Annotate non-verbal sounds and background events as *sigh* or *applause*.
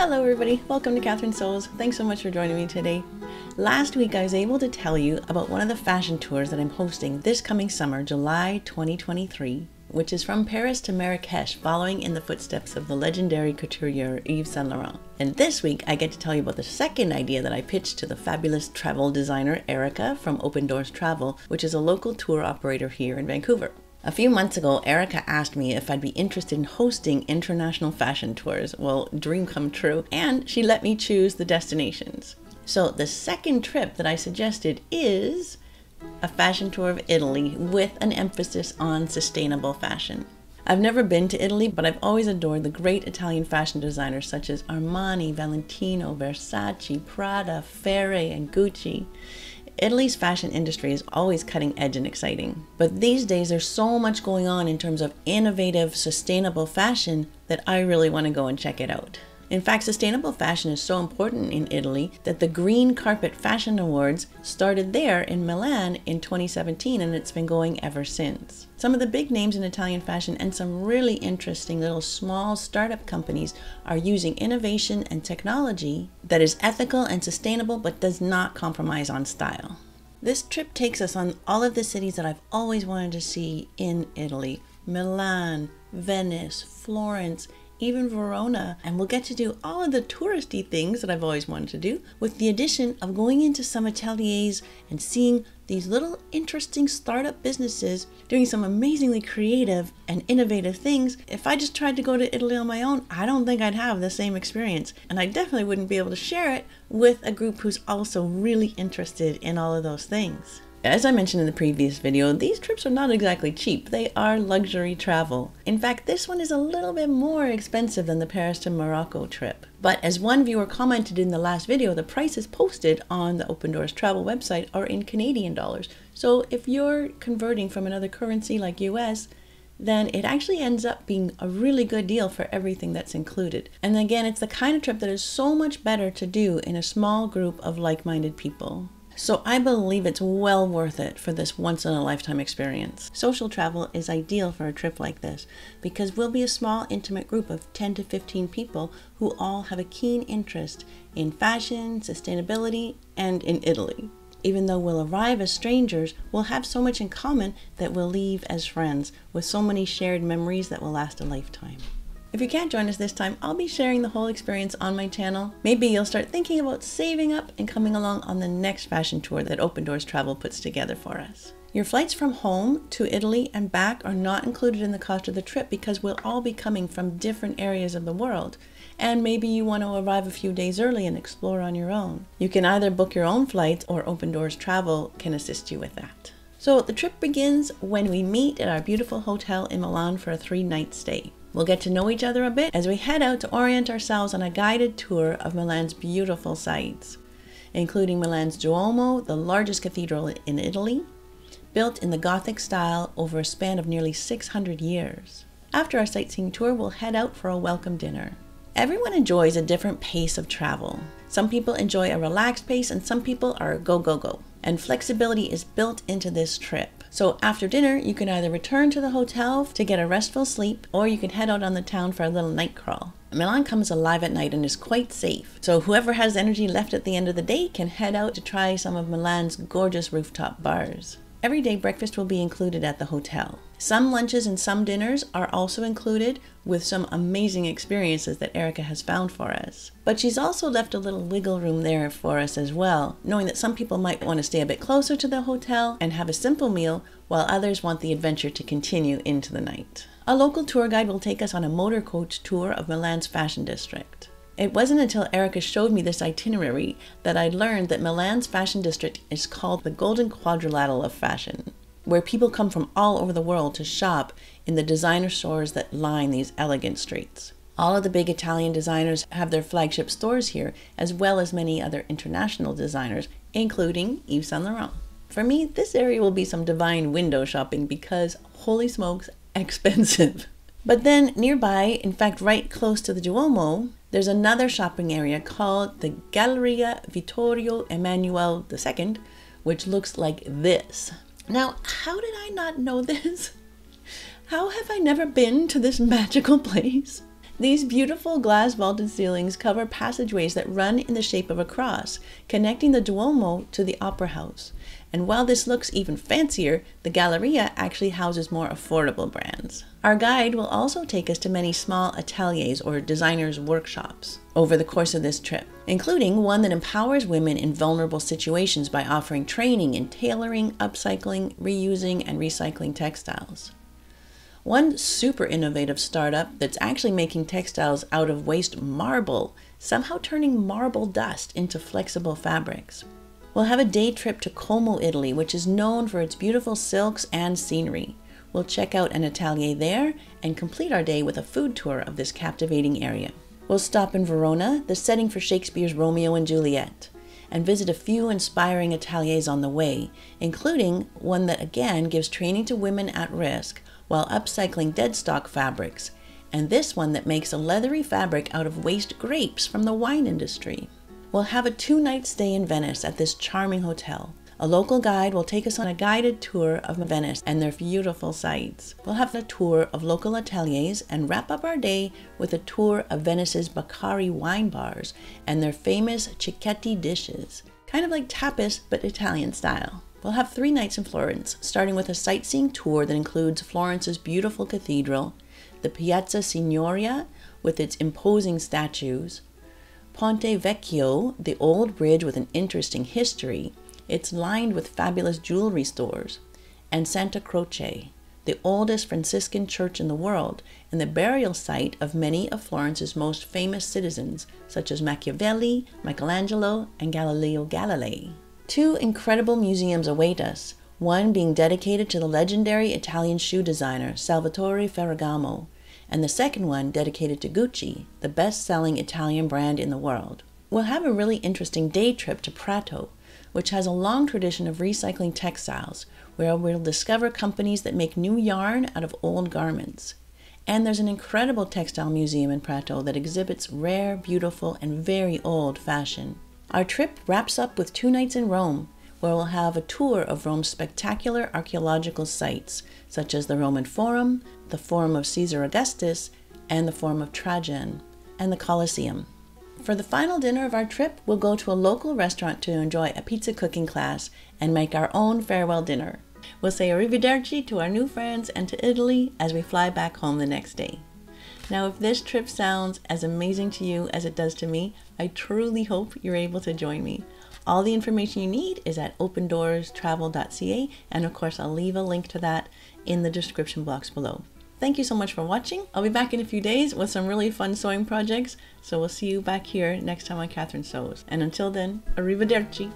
Hello, everybody. Welcome to Catherine Sews. Thanks so much for joining me today. Last week, I was able to tell you about one of the fashion tours that I'm hosting this coming summer, July 2023, which is from Paris to Marrakesh, following in the footsteps of the legendary couturier Yves Saint Laurent. And this week, I get to tell you about the second idea that I pitched to the fabulous travel designer Erica from Open Doors Travel, which is a local tour operator here in Vancouver. A few months ago, Erica asked me if I'd be interested in hosting international fashion tours. Well, dream come true, and she let me choose the destinations. So, the second trip that I suggested is a fashion tour of Italy with an emphasis on sustainable fashion. I've never been to Italy, but I've always adored the great Italian fashion designers such as Armani, Valentino, Versace, Prada, Ferre, and Gucci. Italy's fashion industry is always cutting edge and exciting. But these days, there's so much going on in terms of innovative, sustainable fashion that I really want to go and check it out. In fact, sustainable fashion is so important in Italy that the Green Carpet Fashion Awards started there in Milan in 2017 and it's been going ever since. Some of the big names in Italian fashion and some really interesting little small startup companies are using innovation and technology that is ethical and sustainable but does not compromise on style. This trip takes us on all of the cities that I've always wanted to see in Italy Milan, Venice, Florence, even Verona, and we'll get to do all of the touristy things that I've always wanted to do, with the addition of going into some ateliers and seeing these little interesting startup businesses doing some amazingly creative and innovative things. If I just tried to go to Italy on my own, I don't think I'd have the same experience, and I definitely wouldn't be able to share it with a group who's also really interested in all of those things. As I mentioned in the previous video, these trips are not exactly cheap. They are luxury travel. In fact, this one is a little bit more expensive than the Paris to Morocco trip. But as one viewer commented in the last video, the prices posted on the Open Doors travel website are in Canadian dollars. So if you're converting from another currency like US, then it actually ends up being a really good deal for everything that's included. And again, it's the kind of trip that is so much better to do in a small group of like minded people. So I believe it's well worth it for this once in a lifetime experience. Social travel is ideal for a trip like this because we'll be a small intimate group of 10 to 15 people who all have a keen interest in fashion, sustainability, and in Italy. Even though we'll arrive as strangers, we'll have so much in common that we'll leave as friends with so many shared memories that will last a lifetime. If you can't join us this time, I'll be sharing the whole experience on my channel. Maybe you'll start thinking about saving up and coming along on the next fashion tour that Open Doors Travel puts together for us. Your flights from home to Italy and back are not included in the cost of the trip because we'll all be coming from different areas of the world. And maybe you want to arrive a few days early and explore on your own. You can either book your own flights or Open Doors Travel can assist you with that. So the trip begins when we meet at our beautiful hotel in Milan for a three night stay. We'll get to know each other a bit as we head out to orient ourselves on a guided tour of Milan's beautiful sights, including Milan's Duomo, the largest cathedral in Italy, built in the Gothic style over a span of nearly 600 years. After our sightseeing tour, we'll head out for a welcome dinner. Everyone enjoys a different pace of travel. Some people enjoy a relaxed pace, and some people are go, go, go. And flexibility is built into this trip. So after dinner, you can either return to the hotel to get a restful sleep, or you can head out on the town for a little night crawl. Milan comes alive at night and is quite safe, so whoever has energy left at the end of the day can head out to try some of Milan's gorgeous rooftop bars. Everyday breakfast will be included at the hotel. Some lunches and some dinners are also included with some amazing experiences that Erica has found for us. But she's also left a little wiggle room there for us as well, knowing that some people might want to stay a bit closer to the hotel and have a simple meal, while others want the adventure to continue into the night. A local tour guide will take us on a motor coach tour of Milan's fashion district. It wasn't until Erica showed me this itinerary that I learned that Milan's fashion district is called the Golden Quadrilateral of Fashion, where people come from all over the world to shop in the designer stores that line these elegant streets. All of the big Italian designers have their flagship stores here, as well as many other international designers, including Yves Saint Laurent. For me, this area will be some divine window shopping because, holy smokes, *laughs* expensive. But then nearby, in fact, right close to the Duomo, there's another shopping area called the Galleria Vittorio Emanuele II, which looks like this. Now, how did I not know this? How have I never been to this magical place? These beautiful glass vaulted ceilings cover passageways that run in the shape of a cross, connecting the Duomo to the Opera House. And while this looks even fancier, the Galleria actually houses more affordable brands. Our guide will also take us to many small ateliers or designers' workshops over the course of this trip, including one that empowers women in vulnerable situations by offering training in tailoring, upcycling, reusing, and recycling textiles. One super innovative startup that's actually making textiles out of waste marble, somehow turning marble dust into flexible fabrics. We'll have a day trip to Como, Italy, which is known for its beautiful silks and scenery. We'll check out an atelier there and complete our day with a food tour of this captivating area. We'll stop in Verona, the setting for Shakespeare's Romeo and Juliet, and visit a few inspiring ateliers on the way, including one that again gives training to women at risk while upcycling dead stock fabrics, and this one that makes a leathery fabric out of waste grapes from the wine industry. We'll have a two night stay in Venice at this charming hotel. A local guide will take us on a guided tour of Venice and their beautiful sights. We'll have a tour of local ateliers and wrap up our day with a tour of Venice's bacari wine bars and their famous cicchetti dishes, kind of like tapas but Italian style. We'll have three nights in Florence, starting with a sightseeing tour that includes Florence's beautiful cathedral, the Piazza Signoria with its imposing statues, Ponte Vecchio, the old bridge with an interesting history, it's lined with fabulous jewelry stores, and Santa Croce, the oldest Franciscan church in the world and the burial site of many of Florence's most famous citizens, such as Machiavelli, Michelangelo, and Galileo Galilei. Two incredible museums await us, one being dedicated to the legendary Italian shoe designer Salvatore Ferragamo, and the second one dedicated to Gucci, the best selling Italian brand in the world. We'll have a really interesting day trip to Prato, which has a long tradition of recycling textiles, where we'll discover companies that make new yarn out of old garments. And there's an incredible textile museum in Prato that exhibits rare, beautiful, and very old fashion. Our trip wraps up with two nights in Rome, where we'll have a tour of Rome's spectacular archaeological sites, such as the Roman Forum, the Forum of Caesar Augustus, and the Forum of Trajan, and the Colosseum. For the final dinner of our trip, we'll go to a local restaurant to enjoy a pizza cooking class and make our own farewell dinner. We'll say arrivederci to our new friends and to Italy as we fly back home the next day. Now, if this trip sounds as amazing to you as it does to me, I truly hope you're able to join me. All the information you need is at opendoorstravel.ca, and of course, I'll leave a link to that in the description box below. Thank you so much for watching. I'll be back in a few days with some really fun sewing projects, so we'll see you back here next time on Catherine Sews. And until then, arrivederci.